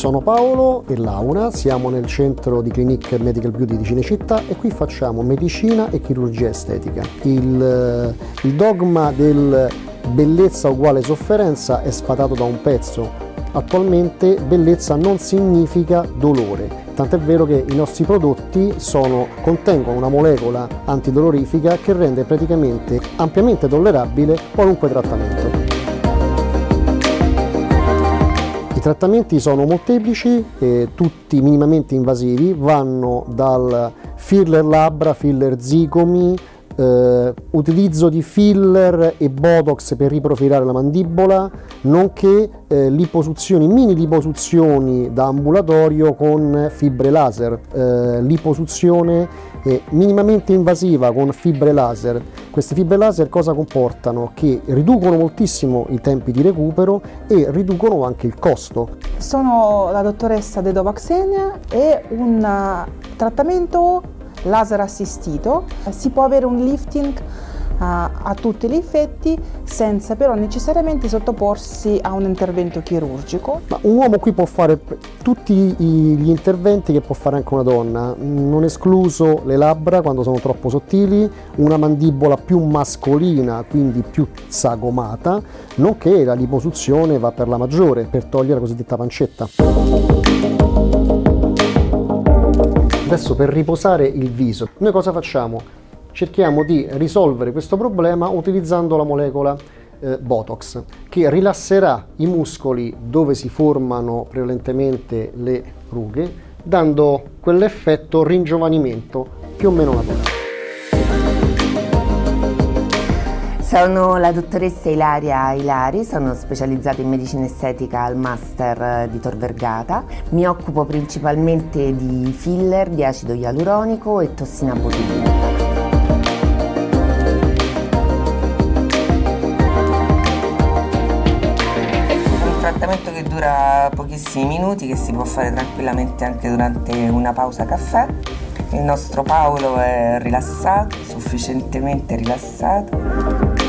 sono Paolo e Laura, siamo nel centro di Clinique Medical Beauty di Cinecittà e qui facciamo medicina e chirurgia estetica. Il, il dogma del bellezza uguale sofferenza è sfatato da un pezzo. Attualmente bellezza non significa dolore, tant'è vero che i nostri prodotti sono, contengono una molecola antidolorifica che rende praticamente ampiamente tollerabile qualunque trattamento. I trattamenti sono molteplici, eh, tutti minimamente invasivi, vanno dal filler labbra, filler zigomi, eh, utilizzo di filler e botox per riprofilare la mandibola, nonché eh, liposuzioni, mini liposuzioni da ambulatorio con fibre laser, eh, liposuzione minimamente invasiva con fibre laser. Queste fibre laser cosa comportano? Che riducono moltissimo i tempi di recupero e riducono anche il costo. Sono la dottoressa Dedova Xenia e un trattamento laser assistito, si può avere un lifting a, a tutti gli effetti senza però necessariamente sottoporsi a un intervento chirurgico. Ma un uomo qui può fare tutti gli interventi che può fare anche una donna, non escluso le labbra quando sono troppo sottili, una mandibola più mascolina, quindi più sagomata, nonché la liposuzione va per la maggiore, per togliere la cosiddetta pancetta. Adesso per riposare il viso, noi cosa facciamo? Cerchiamo di risolvere questo problema utilizzando la molecola eh, Botox che rilasserà i muscoli dove si formano prevalentemente le rughe dando quell'effetto ringiovanimento più o meno naturale. Sono la dottoressa Ilaria Ilari, sono specializzata in medicina estetica al Master di Tor Vergata. Mi occupo principalmente di filler, di acido ialuronico e tossina botulinica. Trattamento che dura pochissimi minuti, che si può fare tranquillamente anche durante una pausa caffè. Il nostro Paolo è rilassato, sufficientemente rilassato.